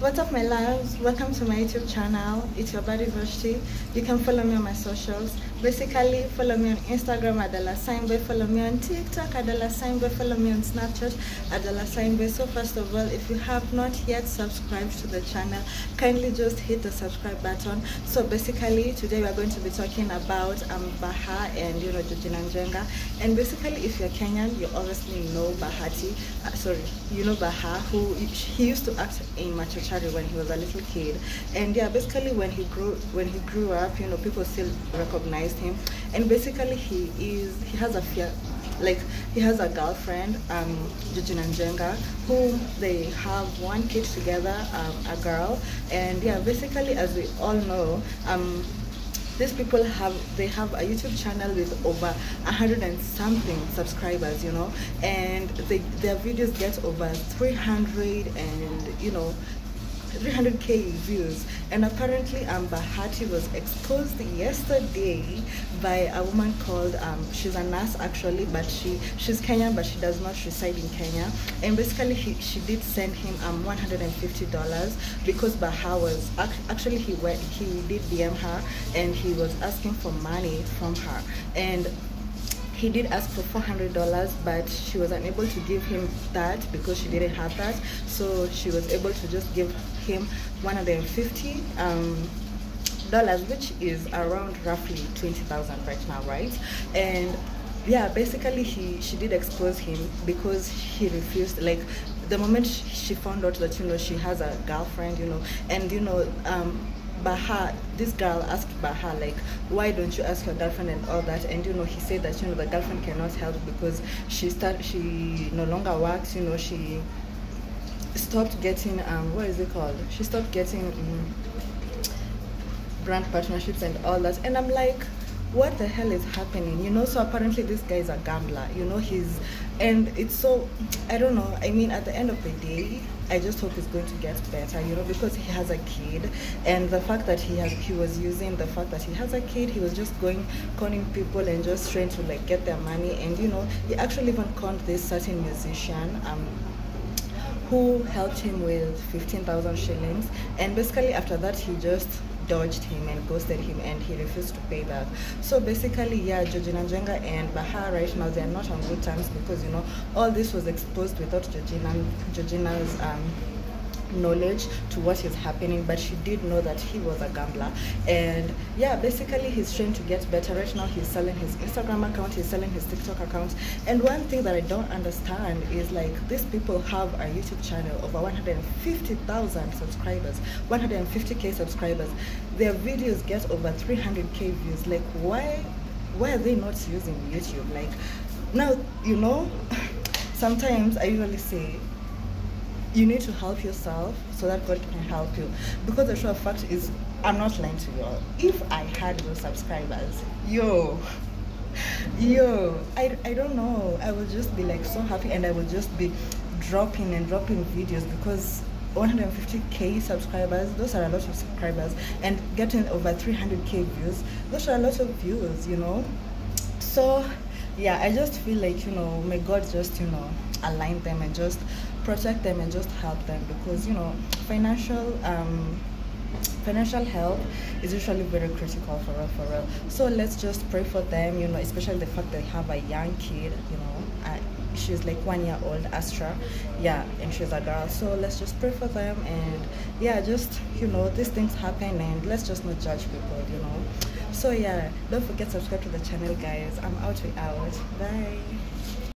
What's up my loves? Welcome to my YouTube channel. It's your buddy Vashti. You can follow me on my socials. Basically, follow me on Instagram at Dala Signboy, follow me on TikTok at Dala Signboy, follow me on Snapchat at Dala Signboy. So first of all, if you have not yet subscribed to the channel, kindly just hit the subscribe button. So basically, today we are going to be talking about um, Baha and you know Georgina Njenga. And basically, if you're Kenyan, you obviously know Bahati. Uh, sorry, you know Baha, who he used to act in Machachari when he was a little kid. And yeah, basically when he grew when he grew up, you know, people still recognized him. And basically he is he has a fear like he has a girlfriend, um, Georgina Njenga, whom they have one kid together, um, a girl. And yeah, basically as we all know, um, these people have they have a youtube channel with over a hundred and something subscribers you know and they, their videos get over 300 and you know 300k views. And apparently um, Bahati was exposed yesterday by a woman called um, she's a nurse actually but she she's Kenyan but she does not reside in Kenya. And basically he, she did send him um, $150 because Baha was actually he went he did DM her and he was asking for money from her. And he did ask for $400 but she was unable to give him that because she didn't have that. So she was able to just give him 150 um, dollars which is around roughly 20,000 right now right? And yeah basically he she did expose him because he refused like the moment she found out that you know she has a girlfriend you know and you know um Baha, this girl asked Baha, like, why don't you ask your girlfriend and all that? And you know, he said that you know the girlfriend cannot help because she start she no longer works. You know, she stopped getting um what is it called? She stopped getting um, brand partnerships and all that. And I'm like, what the hell is happening? You know, so apparently this guy is a gambler. You know, he's and it's so I don't know. I mean, at the end of the day I just hope it's going to get better, you know, because he has a kid, and the fact that he has he was using the fact that he has a kid, he was just going conning people and just trying to like get their money, and you know, he actually even conned this certain musician. Um, who helped him with 15,000 shillings and basically after that he just dodged him and ghosted him and he refused to pay back. So basically, yeah, Georgina Njenga and Baha right now, they're not on good terms because, you know, all this was exposed without Georgina, Georgina's um, knowledge to what is happening but she did know that he was a gambler. And yeah basically he's trying to get better. Right now he's selling his instagram account he's selling his tiktok account. And one thing that i don't understand is like these people have a youtube channel over 150,000 subscribers 150k subscribers. Their videos get over 300k views. Like why why are they not using youtube? Like now you know sometimes i usually say you need to help yourself so that God can help you. Because the true fact is, I'm not lying to you all. If I had those subscribers, yo, yo, I, I don't know. I would just be like so happy and I would just be dropping and dropping videos because 150k subscribers those are a lot of subscribers and getting over 300k views those are a lot of views you know so yeah i just feel like you know may god just you know align them and just protect them and just help them because you know financial um, financial help is usually very critical for real for real. So let's just pray for them you know especially the fact they have a young kid you know uh, she's like one year old astra. Yeah and she's a girl. So let's just pray for them and yeah just you know these things happen and let's just not judge people you know so yeah don't forget to subscribe to the channel guys. I'm out we out. Bye